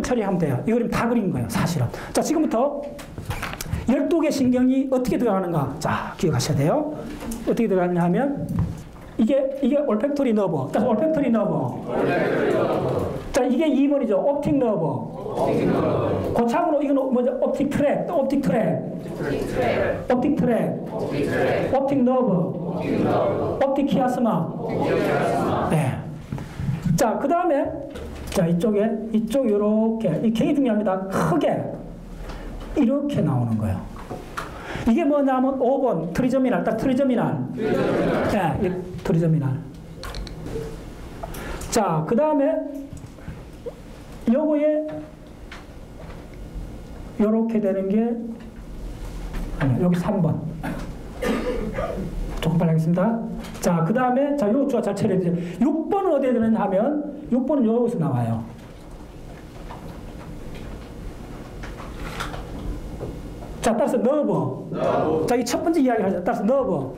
그림 처리하면 돼요. 이 그림 다 그린 거예요, 사실은. 자, 지금부터 12개 신경이 어떻게 들어가는가. 자, 기억하셔야 돼요. 어떻게 들어가느냐 하면, 이게, 이게 olfactory nerve. 자, olfactory nerve. 자, 이게 2번이죠. optic nerve. 고참으로 이건 뭐죠? optic tract, 또 optic tract. optic tract. optic nerve. optic chiasma. 네. 자, 그 다음에, 자, 이쪽에, 이쪽, 요렇게. 이 굉장히 중요합니다. 크게. 이렇게 나오는 거예요. 이게 뭐냐면 5번 트리저미날, 딱 트리저미날. 네, 이 트리저미날. 자, 그 다음에 요거에 요렇게 되는 게 여기 3번. 조금 빨리 하겠습니다. 자, 그 다음에, 자, 요 주가 잘 처리해주세요. 6번은 어디에 되느냐 하면, 6번은 여기서 나와요. 자, 따라서 너버. 자, 이 첫 번째 이야기 하죠. 따라서 너버.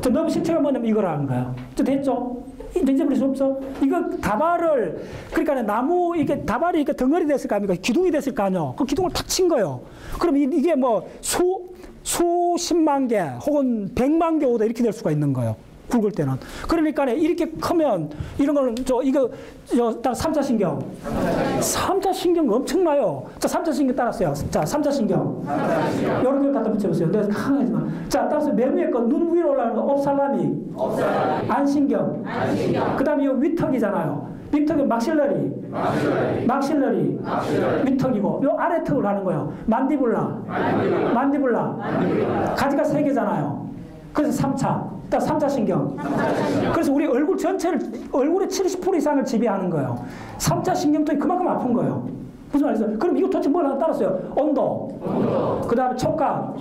저 너버 실체가 뭐냐면 이거라는 거예요. 저 됐죠? 잊어버릴 수 없어. 이거 다발을, 그러니까 나무, 이게 다발이 이렇게 덩어리 됐을 거 아닙니까? 기둥이 됐을 거 아니요? 그 기둥을 탁 친 거예요. 그럼 이- 이게 뭐 수, 수십만 개 혹은 백만 개 오다 이렇게 될 수가 있는 거예요. 굵을 때는. 그러니까 이렇게 크면 이런 거는 저 이거 저딱 3차 신경. 3차 신경 엄청나요. 자, 3차 신경 따랐어요. 자, 3차 신경. 여러 개 갖다 붙여 보세요. 내가 강하지만. 자, 따라서 맨 위에 거, 눈 위로 올라가는 거, 옵살라미. 안신경. 그 다음에 이 위턱이잖아요. 위턱은 막실러리. 막실러리. 위턱이고, 요 아래 턱을 하는 거예요. 만디블라. 만디블라. 가지가 세 개잖아요. 그래서 3차. 딱 3차 신경. 그래서 우리 얼굴 전체를, 얼굴의 70% 이상을 지배하는 거예요. 3차 신경통이 그만큼 아픈 거예요. 무슨 말이죠? 그럼 이거 도대체 뭘 하나 따랐어요? 온도. 그 다음에 촉감.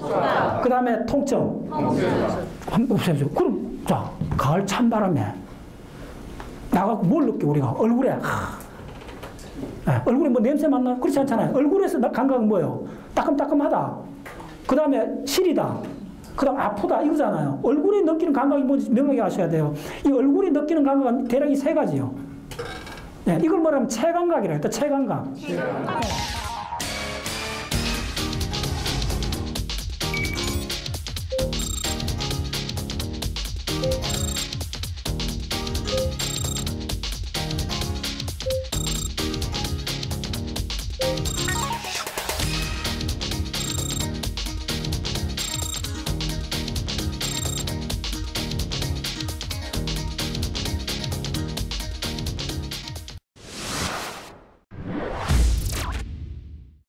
그 다음에 통증. 한번 보세요. 그럼, 자, 가을 찬바람에 나가고 뭘 느껴, 우리가? 얼굴에. 하. 네, 얼굴에 뭐 냄새 맡나요? 그렇지 않잖아요. 얼굴에서 나- 감각은 뭐예요? 따끔따끔하다. 그 다음에 시리다. 그 다음 아프다. 이거잖아요. 얼굴에 느끼는 감각이 뭔지 명확히 아셔야 돼요. 이 얼굴에 느끼는 감각은 대략 이 세 가지요. 네, 이걸 뭐라면 체감각이라 했다. 체감각. 네.